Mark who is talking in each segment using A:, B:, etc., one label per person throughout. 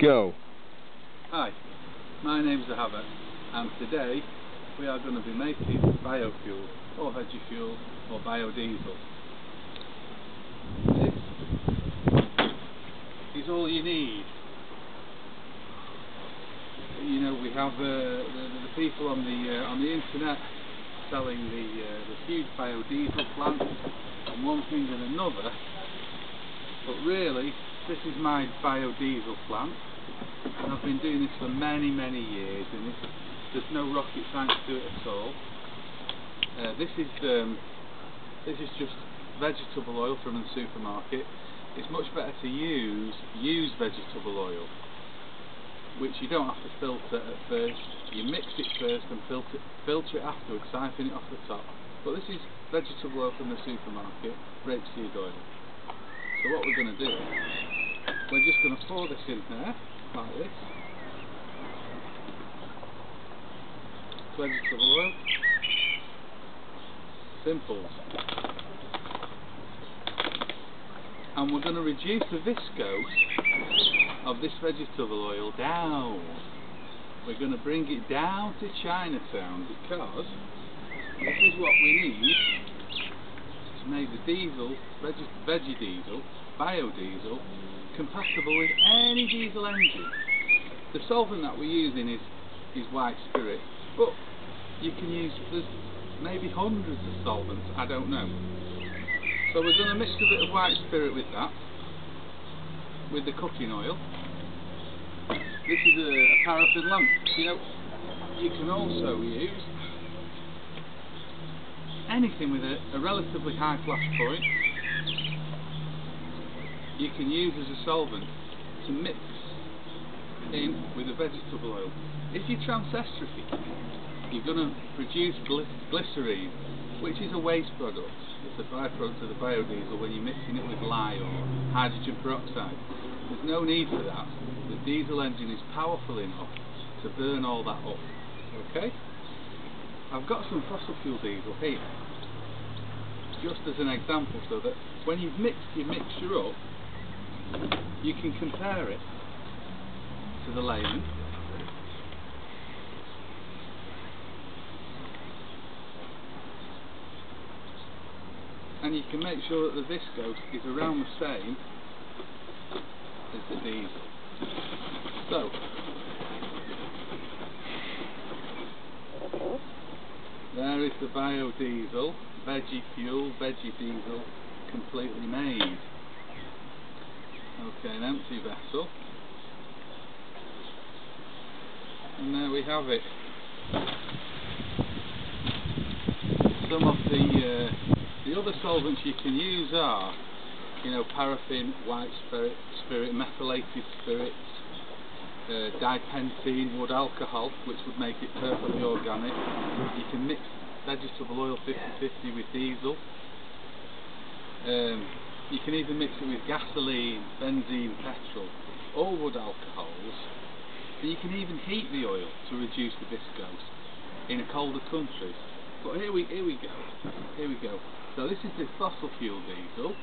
A: Go.
B: Hi, my name's Ahava and today we are going to be making biofuel or veggie fuel or biodiesel. This is all you need. You know we have uh, the, the, people on the uh, on the internet selling the, uh, the huge biodiesel plants and one thing and another but really this is my biodiesel plant and I've been doing this for many many years and there's no rocket science to it at all. Uh, this is um, this is just vegetable oil from the supermarket. It's much better to use used vegetable oil which you don't have to filter at first. You mix it first and filter, filter it afterwards, siphon it off the top. But this is vegetable oil from the supermarket, rapeseed oil. So what we're going to do, we're just going to pour this in there, like this. Vegetable oil. Simple. And we're going to reduce the viscose of this vegetable oil down. We're going to bring it down to Chinatown because this is what we need to make the diesel, veggie diesel, biodiesel, compatible with any diesel engine. The solvent that we're using is, is white spirit, but you can use, there's maybe hundreds of solvents, I don't know. So we're going to mix a bit of white spirit with that, with the cooking oil. This is a, a paraffin lamp. You know, you can also use anything with a, a relatively high flash point you can use as a solvent to mix in with a vegetable oil. If you transesterify you're going to produce gly glycerine, which is a waste product. It's a byproduct of the biodiesel when you're mixing it with lye or hydrogen peroxide. There's no need for that. The diesel engine is powerful enough to burn all that up. Okay? I've got some fossil fuel diesel here just as an example so that when you've mixed your mixture up you can compare it to the layman and you can make sure that the viscose is around the same as the diesel. So There is the biodiesel, veggie fuel, veggie diesel, completely made. Okay, an empty vessel. And there we have it. Some of the uh, the other solvents you can use are, you know, paraffin, white spirit, spirit methylated spirits, uh, wood alcohol, which would make it perfectly organic. You can mix vegetable oil 50-50 with diesel. Um, you can even mix it with gasoline, benzene, petrol, or wood alcohols. And you can even heat the oil to reduce the viscose in a colder country. But here we here we go. Here we go. So this is the fossil fuel diesel.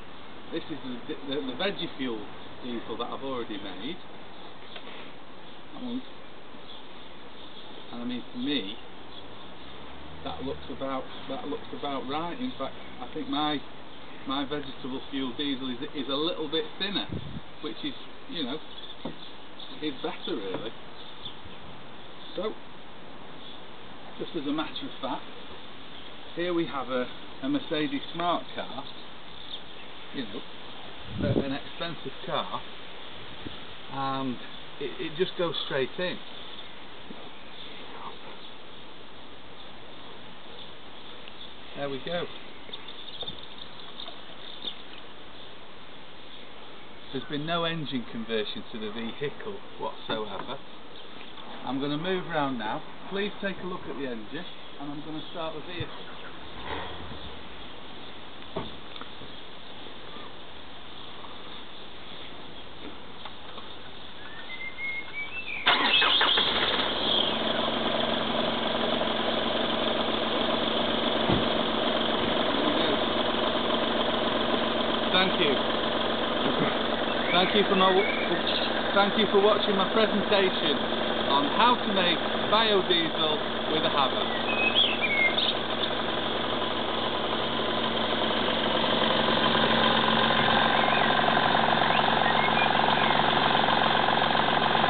B: This is the, the, the veggie fuel diesel that I've already made. And, I mean, for me, that looks about that looks about right. In fact, I think my my vegetable fuel diesel is is a little bit thinner, which is you know is better really. So, just as a matter of fact, here we have a, a Mercedes smart car, you know, an expensive car, and it, it just goes straight in. There we go. There's been no engine conversion to the vehicle whatsoever. I'm going to move around now. Please take a look at the engine and I'm going to start the vehicle. Thank you. For not. thank you for watching my presentation on how to make biodiesel with Ahava.